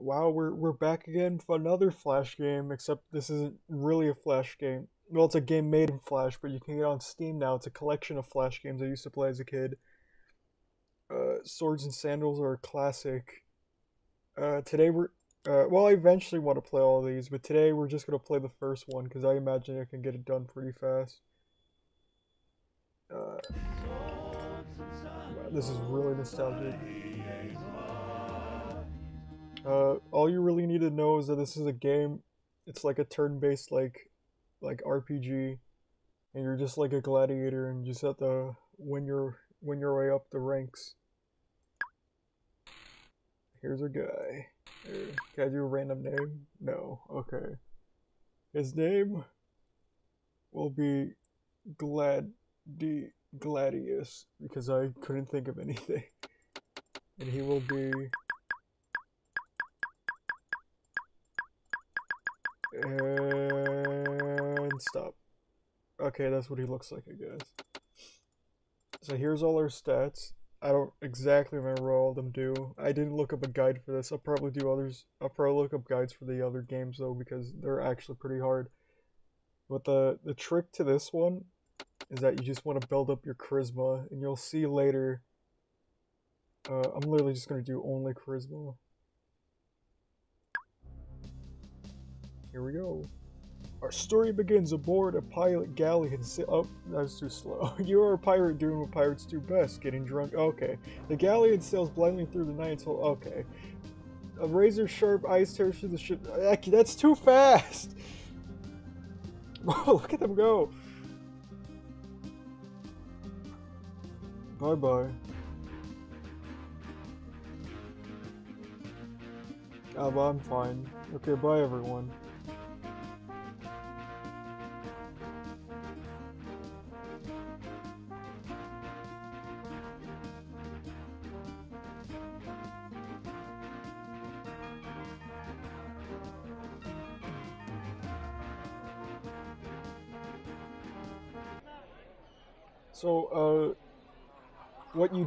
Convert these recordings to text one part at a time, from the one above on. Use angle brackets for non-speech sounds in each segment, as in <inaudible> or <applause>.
wow, we're we're back again for another Flash game, except this isn't really a Flash game. Well, it's a game made in Flash, but you can get on Steam now. It's a collection of Flash games I used to play as a kid. Uh, Swords and Sandals are a classic. Uh, today we're uh, well, I eventually want to play all these, but today we're just gonna play the first one because I imagine I can get it done pretty fast. Uh, this is really nostalgic. Uh, all you really need to know is that this is a game. It's like a turn-based like like RPG, and you're just like a gladiator, and you just have to win your win your way up the ranks. Here's a guy. Can I do a random name? No. Okay. His name will be Glad D Gladius because I couldn't think of anything. <laughs> And he will be and stop. Okay, that's what he looks like, I guess. So here's all our stats. I don't exactly remember all of them do. I didn't look up a guide for this. I'll probably do others. I'll probably look up guides for the other games though because they're actually pretty hard. But the the trick to this one is that you just want to build up your charisma, and you'll see later. Uh, I'm literally just gonna do only charisma. Here we go. Our story begins aboard a pilot galley and sa- oh, that's too slow. <laughs> you are a pirate doing what pirates do best, getting drunk. Okay. The galleon sails blindly through the night until okay. A razor sharp ice tears through the ship. That's too fast. Whoa, <laughs> oh, look at them go. Bye bye. Oh, I'm fine. Okay, bye everyone.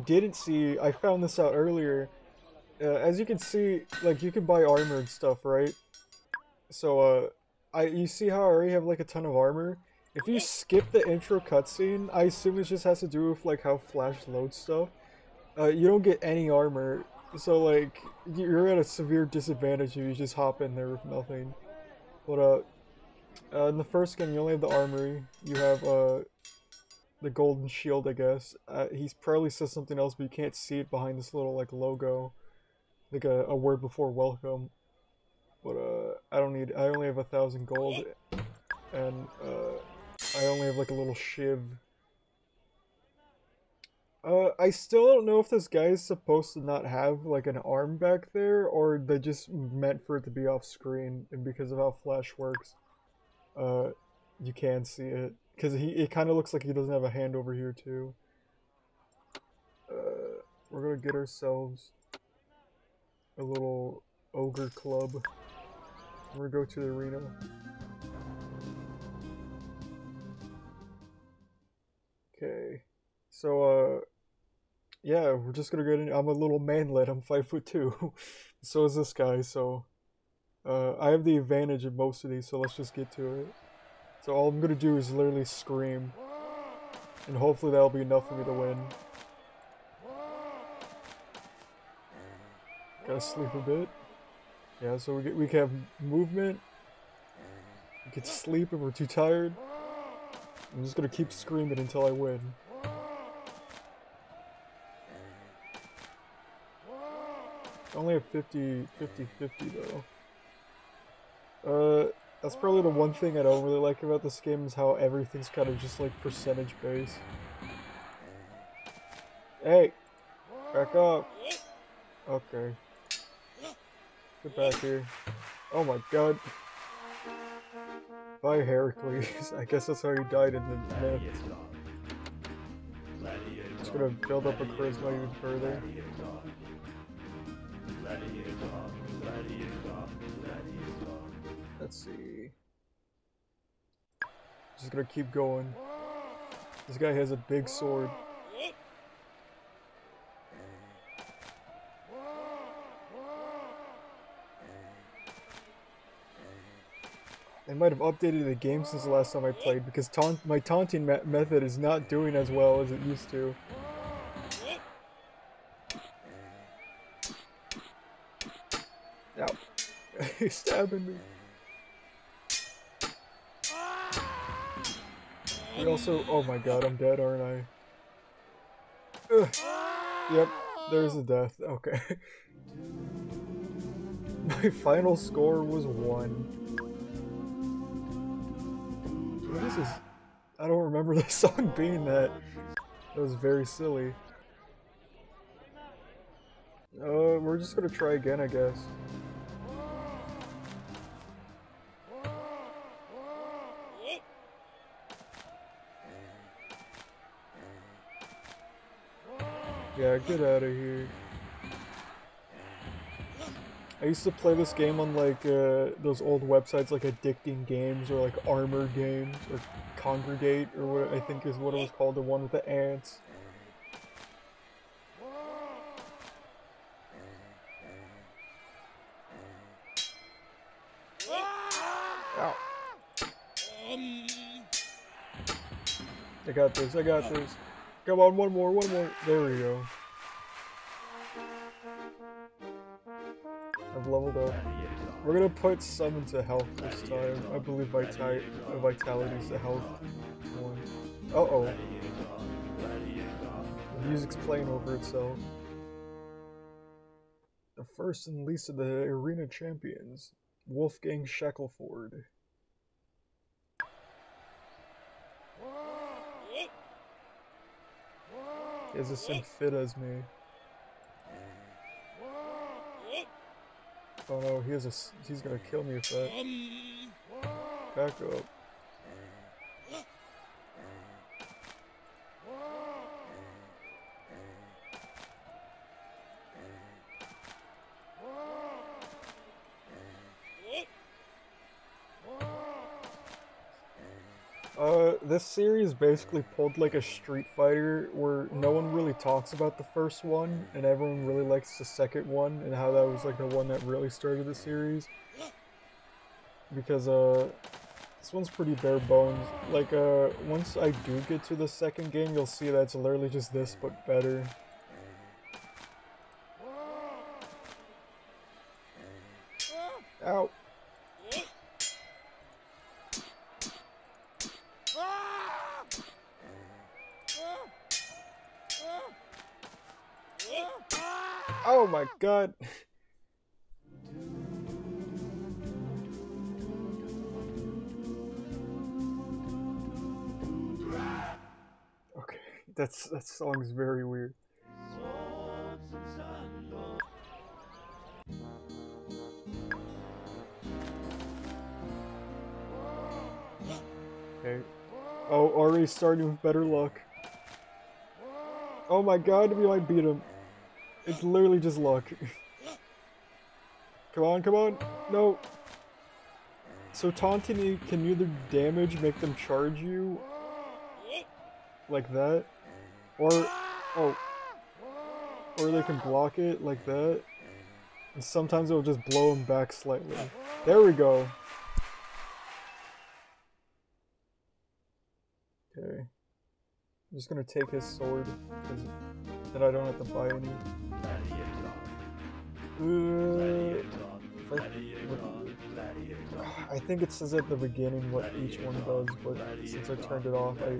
Didn't see, I found this out earlier. Uh, as you can see, like, you can buy armor and stuff, right? So, uh, I you see how I already have, like, a ton of armor? If you skip the intro cutscene, I assume it just has to do with, like, how Flash loads stuff. Uh, you don't get any armor, so, like, you're at a severe disadvantage if you just hop in there with nothing. But, uh, uh, in the first game, you only have the armory. You have, uh, the golden shield, I guess. Uh, he's probably says something else, but you can't see it behind this little like logo, like a, a word before welcome. But uh, I don't need. I only have a thousand gold, and uh, I only have like a little shiv. Uh, I still don't know if this guy is supposed to not have like an arm back there, or they just meant for it to be off screen, and because of how Flash works, uh, you can see it. Because he it kind of looks like he doesn't have a hand over here too. Uh, we're gonna get ourselves a little ogre club. We're gonna go to the arena. Okay, so uh, yeah, we're just gonna get in. I'm a little manlet. I'm five foot two. <laughs> so is this guy. So uh, I have the advantage of most of these. So let's just get to it. So all I'm gonna do is literally scream. And hopefully that'll be enough for me to win. Gotta sleep a bit. Yeah, so we, get, we can have movement. We can sleep if we're too tired. I'm just gonna keep screaming until I win. I only have 50, 50, 50 though. Uh, that's probably the one thing I don't really like about this game is how everything's kind of just like percentage based. Hey! Back up! Okay. Get back here. Oh my god. Bye Heracles. <laughs> I guess that's how he died in the myth. Just gonna build up a charisma even further. Let's see. Just gonna keep going. This guy has a big sword. they might have updated the game since the last time I played because taunt my taunting me method is not doing as well as it used to. Ow. <laughs> He's stabbing me. Also- oh my god, I'm dead, aren't I? Ugh. Yep, there's a death. Okay. <laughs> My final score was 1. What is this? I don't remember <laughs> the song being that. That was very silly. Uh, we're just gonna try again, I guess. Yeah, get out of here. I used to play this game on like uh, those old websites like Addicting Games or like Armor Games or Kongregate or what I think is what it was called, the one with the ants. I got this, I got this. Come on, one more, one more. There we go. I've leveled up. We're gonna put some into health this time. I believe Vita Vitality is the health one. Uh oh. The music's playing over itself. The first and least of the arena champions, Wolfgang Shackelford. He has the same fit as me. Oh no, he has a. He's gonna kill me if that. Back up. This series basically pulled like a Street Fighter where no one really talks about the first one and everyone really likes the second one and how that was like the one that really started the series. Because, uh, this one's pretty bare bones. Like, uh, once I do get to the second game, you'll see that it's literally just this, but better. Ow. Oh god. Okay, that's that song's very weird. Okay. Oh, already starting with better luck. Oh my god, we might beat him. It's literally just luck. come on, come on. No. So taunting you can either damage, make them charge you, like that, or, oh, or they can block it like that, and sometimes it will just blow them back slightly. There we go. Okay. I'm just gonna take his sword, then I don't have to buy any. Uh, I, I think it says at the beginning what each one does, but since I turned it off, I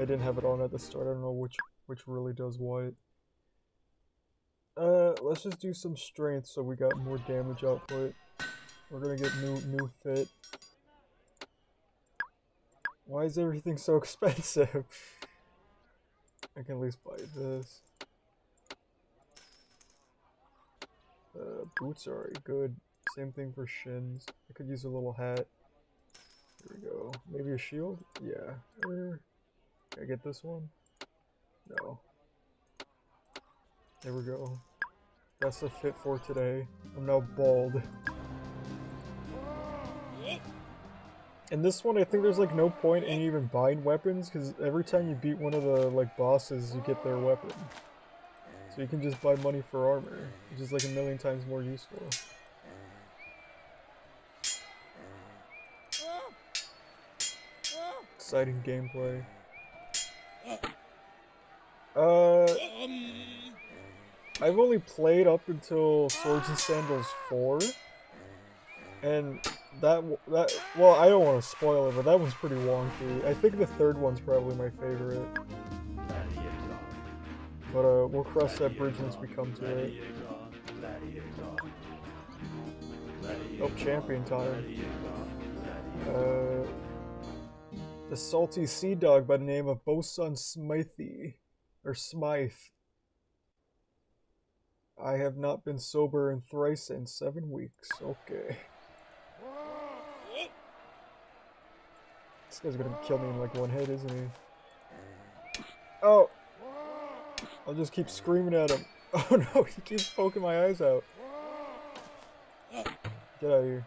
I didn't have it on at the start. I don't know which which really does what. Uh, let's just do some strength so we got more damage output. We're gonna get new new fit. Why is everything so <laughs> expensive? I can at least buy this. Uh, boots are good. Same thing for shins. I could use a little hat. Here we go. Maybe a shield? Yeah. Can I get this one? No. There we go. That's the fit for today. I'm now bald. In this one, I think there's like no point in even buying weapons, because every time you beat one of the like bosses, you get their weapon. So you can just buy money for armor, which is like a million times more useful. exciting gameplay. Uh, I've only played up until Swords and Sandals 4. And that, that, well, I don't want to spoil it, but that one's pretty wonky. I think the third one's probably my favorite. But uh, we'll cross that bridge once we come to it. Oh, champion time. Uh, the salty sea dog by the name of Bosun Smythe. Or Smythe. I have not been sober in thrice in seven weeks. Okay. This guy's gonna kill me in like one hit, isn't he? Oh! I'll just keep screaming at him. <laughs> Oh no, he keeps poking my eyes out. Get out of here.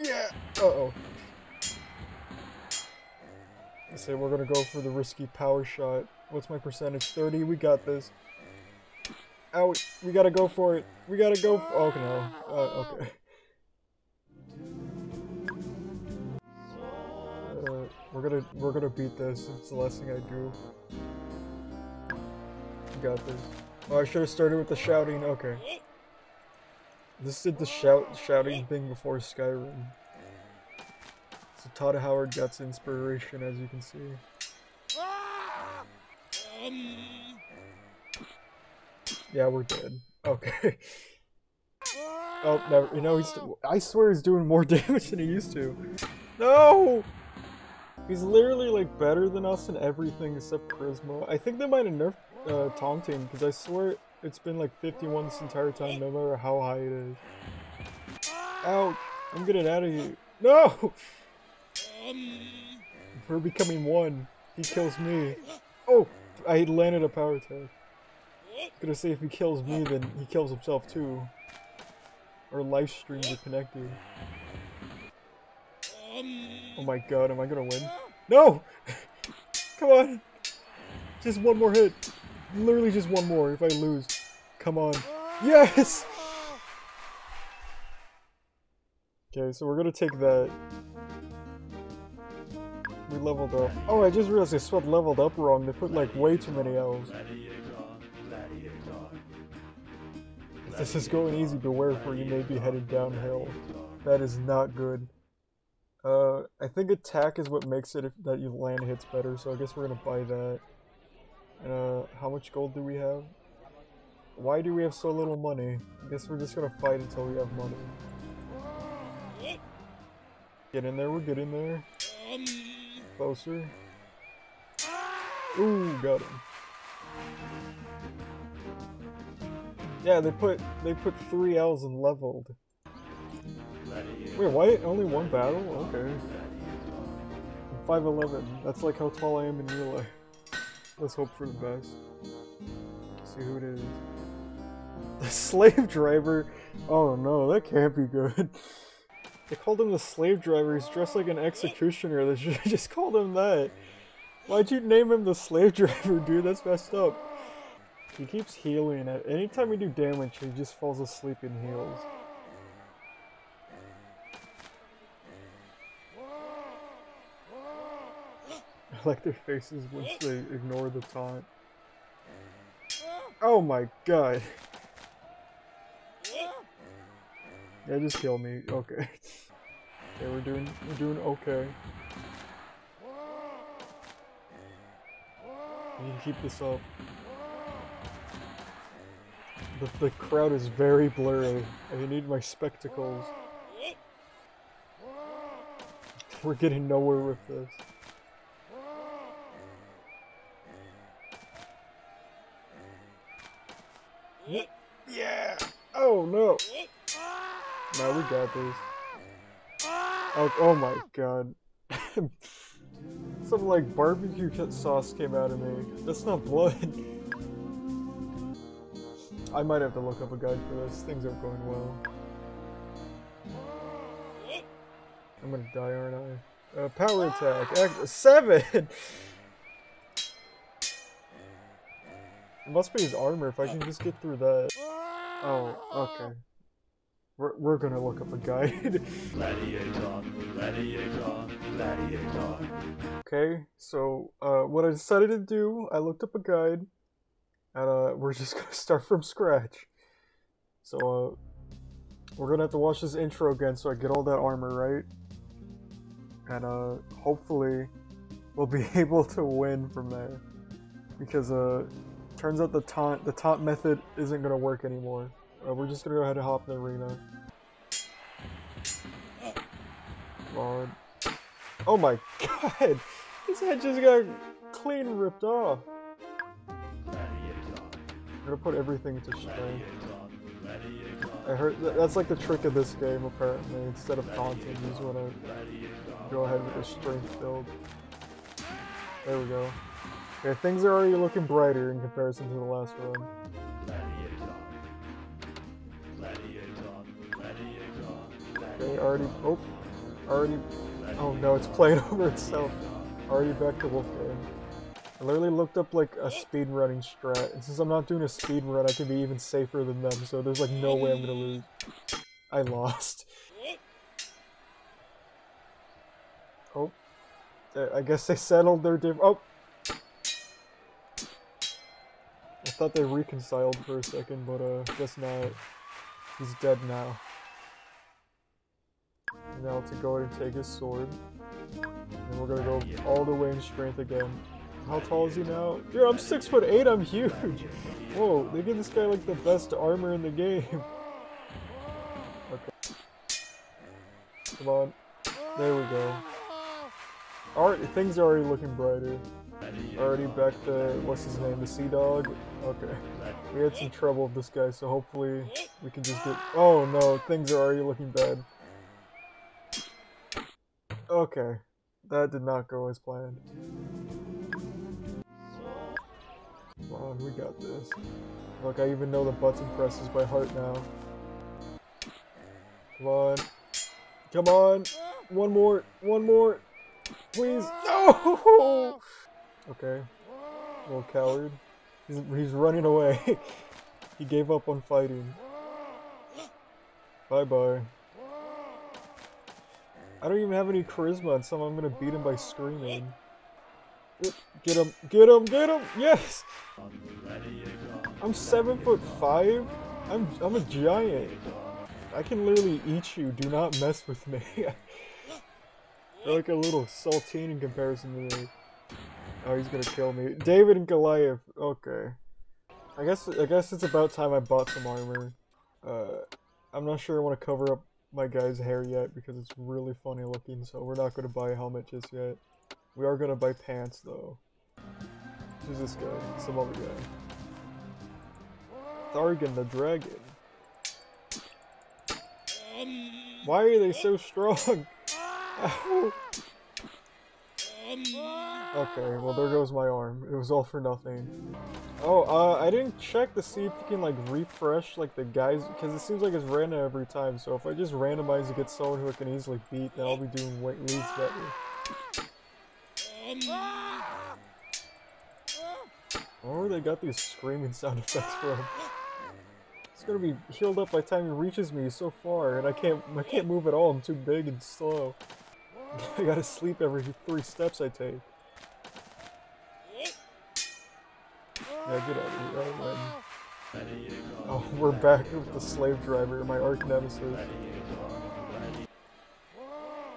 Yeah! Uh-oh. I say we're gonna go for the risky power shot. What's my percentage? 30? We got this. Ow, we gotta go for it. We gotta go Oh, no. Uh, okay. <laughs> Uh, we're gonna, we're gonna beat this. It's the last thing I do. Got this. Oh, I should have started with the shouting. Okay. This did the shout shouting thing before Skyrim. So Todd Howard got inspiration, as you can see. Yeah, we're dead. Okay. <laughs> oh, never. You know, he's. I swear he's doing more <laughs> damage than he used to. No! He's literally like better than us in everything except charisma. I think they might have nerfed uh, taunting because I swear it's been like 51 this entire time, no matter how high it is. Ouch! I'm getting out of here. No! We're becoming one. He kills me. Oh! I landed a power attack. I was gonna say if he kills me, then he kills himself too. Our live streams are connected. Oh my god, am I gonna win? No! <laughs> Come on! Just one more hit. Literally just one more if I lose. Come on. Yes! Okay, so we're gonna take that. We leveled up. Oh, I just realized I spelled leveled up wrong. They put like way too many L's. If this is going easy, beware for you may be headed downhill. That is not good. Uh, I think attack is what makes it if, that you land hits better, so I guess we're gonna buy that. Uh, how much gold do we have? Why do we have so little money? I guess we're just gonna fight until we have money. Get in there, we're getting there. Closer. Ooh, got him. Yeah, they put they put three L's and leveled. Wait, why only one battle? Okay. 5'11. That's like how tall I am in real life. Let's hope for the best. Let's see who it is. <laughs> The slave driver? Oh no, that can't be good. <laughs> They called him the slave driver. He's dressed like an executioner. They should <laughs> just called him that. Why'd you name him the slave driver, dude? That's messed up. He keeps healing. Anytime we do damage, he just falls asleep and heals. Like their faces once they ignore the taunt. Oh my god. Yeah, just kill me. Okay. <laughs> okay, we're doing we're doing okay. We can keep this up. The, the crowd is very blurry. I need my spectacles. We're getting nowhere with this. Oh no! No, we got this. Oh, oh my god. <laughs> Some like barbecue sauce came out of me. That's not blood. I might have to look up a guide for this. Things aren't going well. I'm gonna die, aren't I? Uh, power attack. Act seven! <laughs> it must be his armor if I can just get through that. Oh, okay. We're, we're gonna look up a guide. <laughs> Gladiator, gladiator, gladiator. okay, so uh, what I decided to do, I looked up a guide, and uh, <laughs> we're just gonna start from scratch. So uh, we're gonna have to watch this intro again so I get all that armor right, and uh, hopefully we'll be <laughs> able to win from there. Because uh, turns out the taunt the taunt method isn't gonna work anymore. Uh, we're just gonna go ahead and hop in the arena. Oh my god! <laughs> His head just got clean ripped off. I'm gonna put everything to strength. I heard th- that's like the trick of this game apparently. Instead of taunting, you just wanna go ahead with a strength build. There we go. Okay, things are already looking brighter in comparison to the last run. Okay, already. Oh, already. Oh no, it's playing <laughs> over itself. Already back to Wolfgang. I literally looked up like a speed running strat, and since I'm not doing a speed run, I can be even safer than them. So there's like no way I'm gonna lose. I lost. Oh, I guess they settled their diff. Oh, I thought they reconciled for a second, but uh, guess not. He's dead now. Now to go ahead and take his sword. And we're gonna go all the way in strength again. How tall is he now? Dude, I'm six foot eight, I'm huge! Whoa, they give this guy like the best armor in the game. Okay. Come on. There we go. Alright, things are already looking brighter. Already back to, what's his name, the Sea Dog? Okay. We had some trouble with this guy, so hopefully we can just get... Oh no, things are already looking bad. Okay. That did not go as planned. Come on, we got this. Look, I even know the button presses by heart now. Come on. Come on! One more! One more! Please! No! <laughs> Okay. Little coward. He's, he's running away. <laughs> he gave up on fighting. Bye bye. I don't even have any charisma, and somehow I'm gonna beat him by screaming. Get him! Get him! Get him! Yes! I'm seven foot five. I'm I'm a giant. I can literally eat you. Do not mess with me. <laughs> Like a little saltine in comparison to me. Oh, he's gonna kill me. David and Goliath. Okay. I guess I guess it's about time I bought some armor. Uh, I'm not sure I want to cover up my guy's hair yet because it's really funny looking. So we're not gonna buy a helmet just yet. We are gonna buy pants though. Who's this guy? Some other guy. Thargan the dragon. Why are they so strong? <laughs> Okay, well there goes my arm. It was all for nothing. Oh, uh, I didn't check to see if you can like refresh like the guys, because it seems like it's random every time. So if I just randomize to get someone who I can easily beat, then I'll be doing way leads better. Or they got these screaming sound effects from. It's gonna be healed up by the time he reaches me so far, and I can't I can't move at all. I'm too big and slow. <laughs> I gotta sleep every three steps I take. Yeah, get out of here. Oh, man. Oh, we're back with the slave driver, my arch nemesis.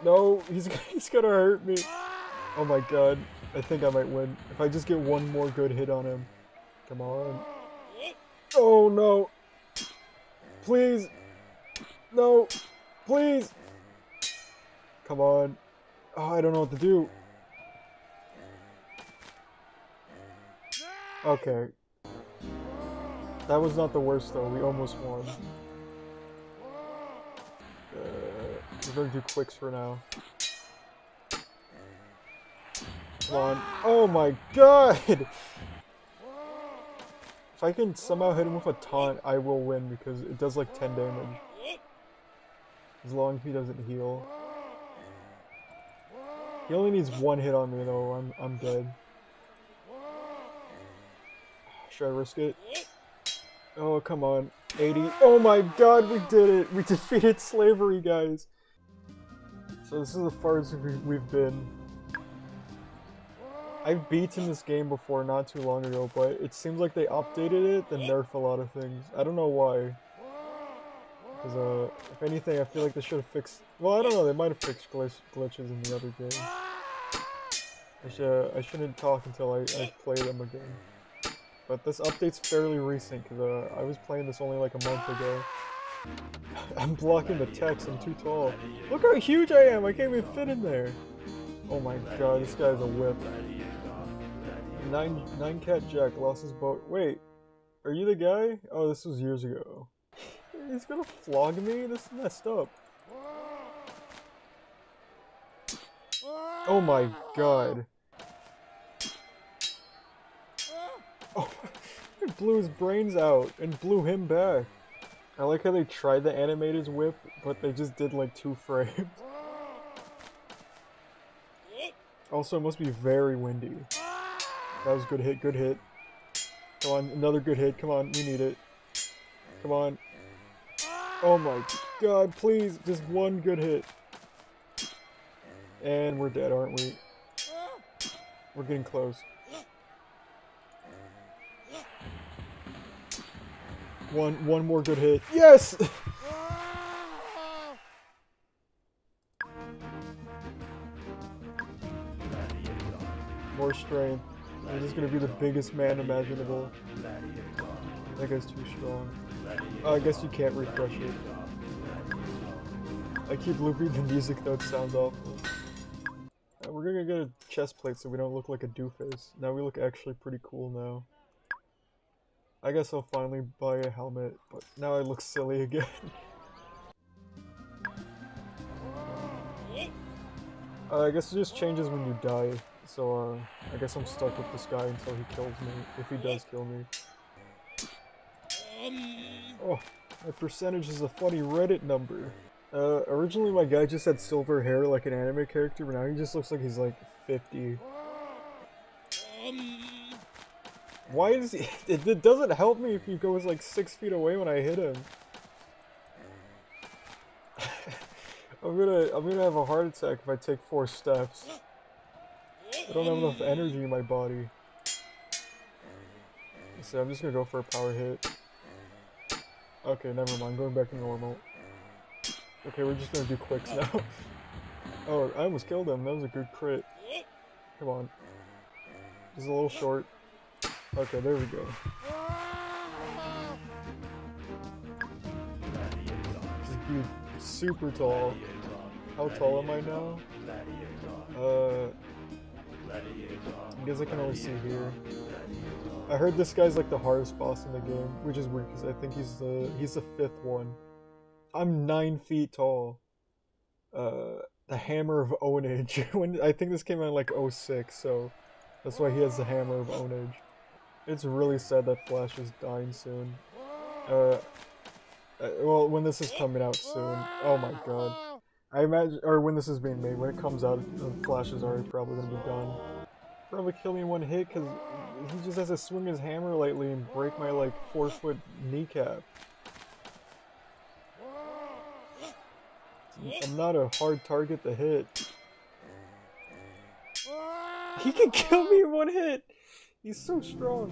No, he's <laughs> he's gonna hurt me. Oh my god, I think I might win if I just get one more good hit on him. Come on. Oh no. Please. No. Please. Come on. Oh, I don't know what to do. Okay. That was not the worst though, we almost won. Uh, we're gonna do quicks for now. Come on. Oh my god! If I can somehow hit him with a taunt, I will win because it does like 10 damage. As long as he doesn't heal. He only needs one hit on me though, I'm, I'm dead. Should I risk it? Oh, come on. 80. Oh my god, we did it! We <laughs> defeated slavery, guys! So this is as far as we- we've been. I've beaten this game before not too long ago, but it seems like they updated it, then nerfed a lot of things. I don't know why. Because, uh, if anything, I feel like they should have fixed... Well, I don't know, they might have fixed glitch glitches in the other game. I, should, I shouldn't talk until I, I play them again. But this update's fairly recent, because uh, I was playing this only like a month ago. <laughs> I'm blocking the text, I'm too tall. Look how huge I am, I can't even fit in there. Oh my god, this guy's a whip. Nine, Nine Cat Jack lost his boat. Wait, are you the guy? Oh, this was years ago. He's gonna flog me? This is messed up. Oh my god. Oh, <laughs> it blew his brains out and blew him back. I like how they tried the animator's whip, but they just did like two frames. <laughs> Also, it must be very windy. That was a good hit, good hit. Come on, another good hit. Come on, we need it. Come on. Oh my god, please, just one good hit. And we're dead, aren't we? We're getting close. One, one more good hit. Yes! More strength. I'm just gonna be the biggest man imaginable. That guy's too strong. Oh, I guess you can't refresh it. I keep looping the music though, it sounds awful. Uh, we're gonna get a chest plate so we don't look like a doofus. Now we look actually pretty cool now. I guess I'll finally buy a helmet, but now I look silly again. <laughs> uh, I guess it just changes when you die, so uh, I guess I'm stuck with this guy until he kills me, if he does kill me. Oh, my percentage is a funny Reddit number. Uh, originally my guy just had silver hair like an anime character, but now he just looks like he's like 50. Why is he- <laughs> it, it doesn't help me if he goes like 6 feet away when I hit him. <laughs> I'm gonna- I'm gonna have a heart attack if I take 4 steps. I don't have enough energy in my body. So I'm just gonna go for a power hit. Okay, never mind. Going back to normal. Okay, we're just gonna do quicks now. <laughs> oh, I almost killed him. That was a good crit. Come on. He's a little short. Okay, there we go. Super tall. How tall am I now? Uh, I guess I can only see here. I heard this guy's like the hardest boss in the game, which is weird because I think he's the he's the fifth one. I'm nine feet tall. Uh, the Hammer of Ownage. <laughs> when I think this came out in like 06, so that's why he has the Hammer of Ownage. It's really sad that Flash is dying soon. Uh, uh, well, when this is coming out soon. Oh my god. I imagine, or when this is being made, when it comes out, uh, Flash is already probably gonna be done. Probably kill me in one hit because he just has to swing his hammer lately and break my like four foot kneecap. I'm not a hard target to hit. He can kill me in one hit! He's so strong.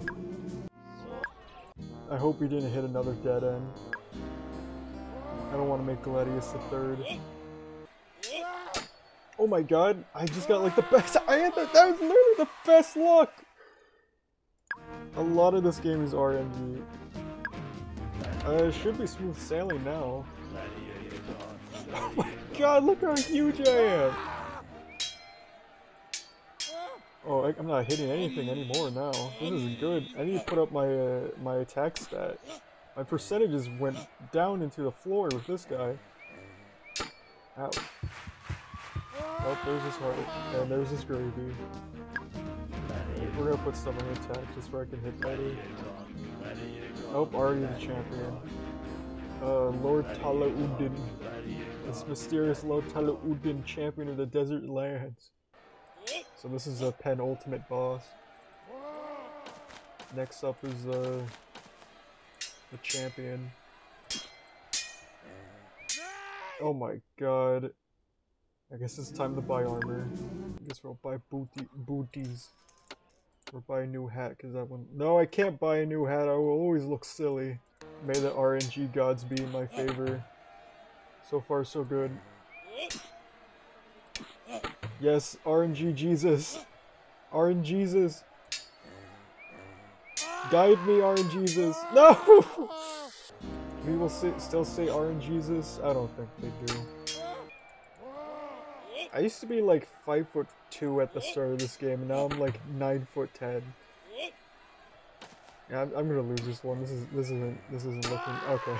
I hope he didn't hit another dead end. I don't want to make Gladius the third. Oh my god, I just got like the best- I had the- that was literally the best luck! A lot of this game is RNG. Uh, it should be smooth sailing now. <laughs> Oh my god, look how huge I am! Oh, I, am not hitting anything anymore now. This is good. I need to put up my uh, my attack stat. My percentages went down into the floor with this guy. Ow. Oh, there's his heart. And there's his gravy. We're gonna put stuff on attack just where I can hit better. Oh, already the champion. Uh, Lord Talaudin. This mysterious Lord Talaudin, champion of the desert lands. So this is a penultimate boss. Next up is uh, a champion. Oh my god. I guess it's time to buy armor. I guess we'll buy booty booties. Or buy a new hat, because that one... No, I can't buy a new hat. I will always look silly. May the RNG gods be in my favor. So far, so good. Yes, RNG Jesus. RNG Jesus. Guide me, RNG Jesus. No! <laughs> We will say, still say RNG Jesus? I don't think they do. I used to be like 5 foot 2 at the start of this game, and now I'm like 9 foot 10. Yeah, I'm, I'm gonna lose this one. This is this isn't this isn't looking okay.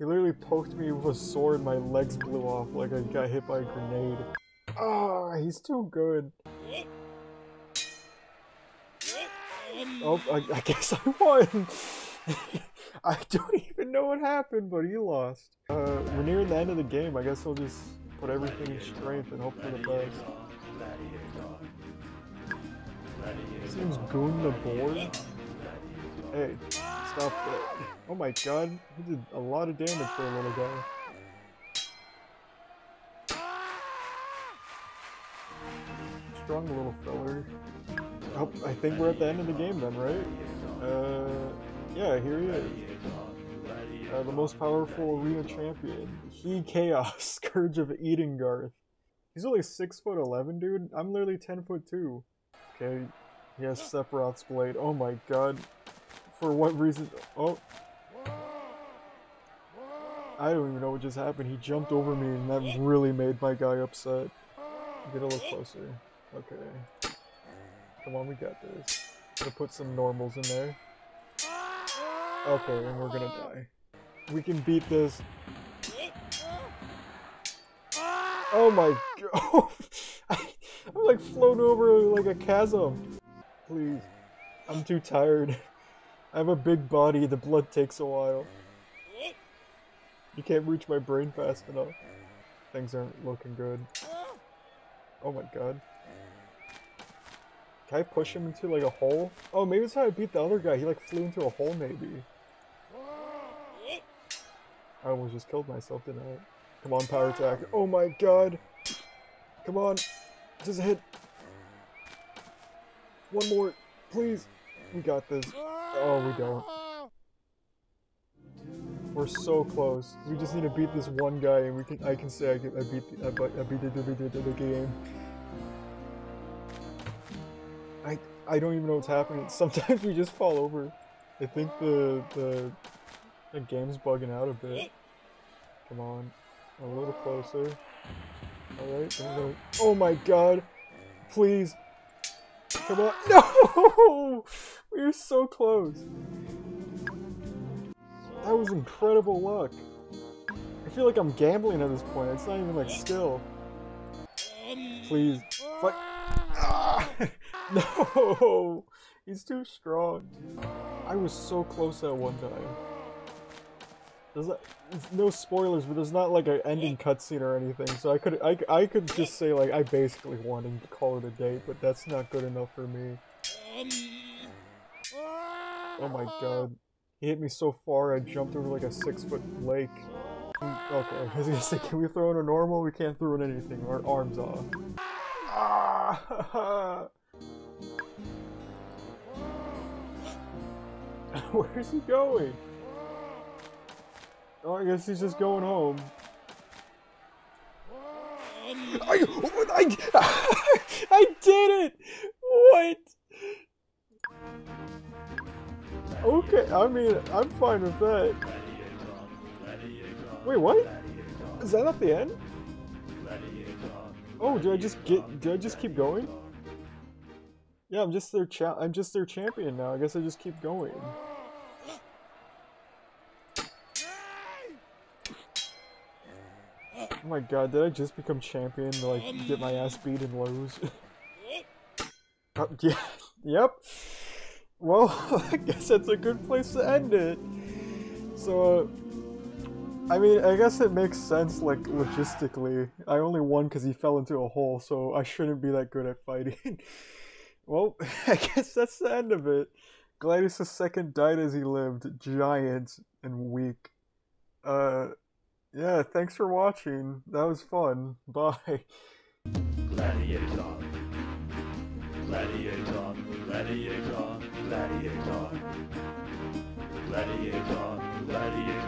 He literally poked me with a sword, my legs blew off like I got hit by a grenade. Ah, he's too good. Oh, I, I guess I won. <laughs> I don't even know what happened, but he lost. Uh, we're nearing the end of the game. I guess I'll just put everything in strength and hope for the best. Seems goon the board. Hey, stop that. Oh my god, he did a lot of damage for a little guy. Strong little feller. Oh, I think we're at the end of the game then, right? Uh, yeah, here he is. Uh, the most powerful arena champion. He Chaos, <laughs> Scourge of Edengarth. He's only 6 foot 11, dude. I'm literally 10 foot 2. Okay, he has Sephiroth's blade. Oh my god. For what reason? Oh. I don't even know what just happened. He jumped over me and that really made my guy upset. Get a little closer. Okay. Come on, we got this. Gonna put some normals in there. Okay, and we're gonna die. We can beat this. Oh my <laughs> god! I'm like floating over like a chasm. Please. I'm too tired. <laughs> I have a big body, the blood takes a while. You can't reach my brain fast enough. Things aren't looking good. Oh my god. Can I push him into like a hole? Oh, maybe that's how I beat the other guy. He like flew into a hole maybe. I almost just killed myself, didn't I? Come on, power attack. Oh my god. Come on. Just hit. One more. Please. We got this. Oh, we don't. We're so close. We just need to beat this one guy, and we can. I can say I, can, I beat. The, I, I beat the, the, the, the, game. I I don't even know what's happening. <laughs> Sometimes we just fall over. I think the the the game's bugging out a bit. Come on, a little closer. All right. we go. Oh my god! Please. Come on. <laughs> No! We were so close. That was incredible luck. I feel like I'm gambling at this point. It's not even like skill. Please. Fuck. Ah! <laughs> No! He's too strong. I was so close that one time. There's not, no spoilers, but there's not like an ending cutscene or anything, so I could I, I could just say like I basically wanted to call it a day, but that's not good enough for me. Oh my god. He hit me so far, I jumped over like a six foot lake. Okay, <laughs> I was gonna say, can we throw in a normal? We can't throw in anything. Our arms off. Ah! <laughs> Where's he going? Oh, I guess he's just going home. I, I, <laughs> I did it! What? Okay, I mean, I'm fine with that. Wait, what? Is that not the end? Oh, do I just get? Do I just keep going? Yeah, I'm just their cha- I'm just their champion now. I guess I just keep going. Oh my god, did I just become champion to like get my ass beat and lose? Uh, <laughs> yeah, <laughs> yep. Well, <laughs> I guess that's a good place to end it. So, uh, I mean, I guess it makes sense, like, logistically. I only won because he fell into a hole, so I shouldn't be that good at fighting. well, I guess that's the end of it. Gladius II died as he lived, giant and weak. Uh, yeah, thanks for watching. That was fun. <laughs> Bye. Gladiator. Gladiator. Gladiator. Gladiator. Gladiator. Gladiator.